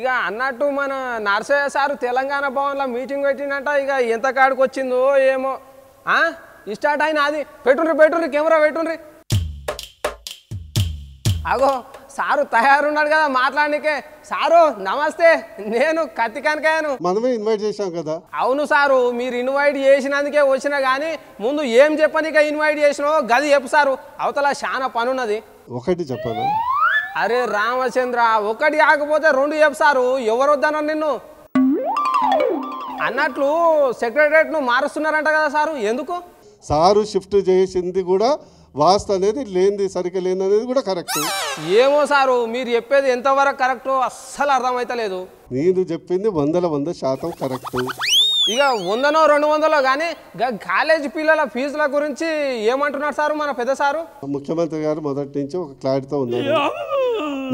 ఇక అన్నట్టు మన నర్సయ్య సార్ తెలంగాణ భవన్లో మీటింగ్ పెట్టిండంట ఇక ఎంత కాడికి వచ్చిందో ఏమో. ఆ? స్టార్ట్ అయిన అది పెట్టుండ్రి పెట్టుండ్రి కెమెరా పెట్టుండ్రి. అగో. సారు తయారున్నాడు కదా మాట్లాడనికే. సారు నమస్తే నేను కత్తికానికాయను మనమే ఇన్వైట్ చేశాం కదా. అవును సారు మీరు ఇన్వైట్ చేసినందుకే వచ్చినా కానీ ముందు ఏం చెప్పనిక ఇన్వైట్ చేసినో గది చెప్పు సారు. అవతల చాలా పనున్నది. ఒకటి చెప్పాను అరే రామచంద్ర ఒకటి కాకపోతే రెండు చెప్పు సారు. ఎవరు వద్దన్నారు నిన్ను? అన్నట్లు సెక్రటరేట్ను మారుస్తున్నారంట కదా సారు. ఎందుకు? సారు షిఫ్ట్ చేసింది కూడా వాస్తు అనేది లేనిది సరిగ్గా లేని అనేది కూడా కరెక్ట్. ఏమో సారు మీరు చెప్పేది ఎంతవరకు కరెక్టో అస్సలు అర్థమైతలేదు. నేను చెప్పింది వందల వంద శాతం కరెక్ట్. ఇక వందనో రెండు వందలో కానీ కాలేజీ పిల్లల ఫీజుల గురించి ఏమంటున్నారు సారు మన పెద్ద సారు? ముఖ్యమంత్రి గారు మొదటి నుంచి ఒక క్లారిటీతో ఉన్నారు.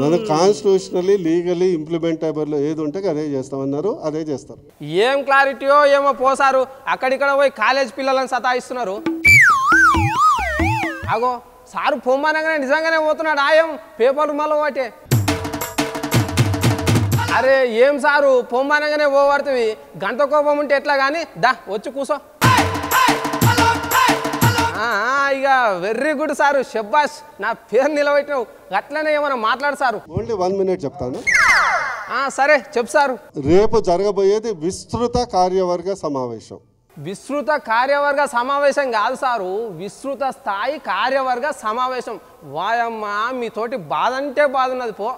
మనం కాన్స్టిట్యూషనలీ లీగలీ ఇంప్లిమెంటబుల్ ఏది ఉంటే అదే చేస్తామన్నారు అదే చేస్తారు. ఏం క్లారిటీయో ఏమో పోసారు అక్కడిక్కడ పోయి కాలేజ్ పిల్లలను సతాయిస్తున్నారు. అగో సారు పొమ్మనగానే నిజంగానే పోతున్నాడు ఆయం పేపర్ మళ్ళీ ఒకటే అరే ఏం సారు పొమ్మనగానే పోబడుతుంది గంట కోపం ఉంటే ఎట్లా కానీ దా వచ్చి కూసో. ఇక వెర్రీ గుడ్ సారు షబ్బాస్ నా పేరు నిలబెట్టినావు. అట్లనే ఏమైనా మాట్లాడు సారు. ఓన్లీ వన్ మినిట్ చెప్తాను. సరే చెప్పు సారు. రేపు జరగబోయేది విస్తృత కార్యవర్గ సమావేశం. విస్తృత కార్యవర్గ సమావేశం కాదు సారు విస్తృత స్థాయి కార్యవర్గ సమావేశం. వాయమ్మ మీతోటి బాధ అంటే బాధ ఉన్నది పో.